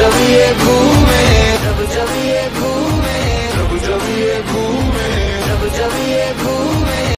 Don't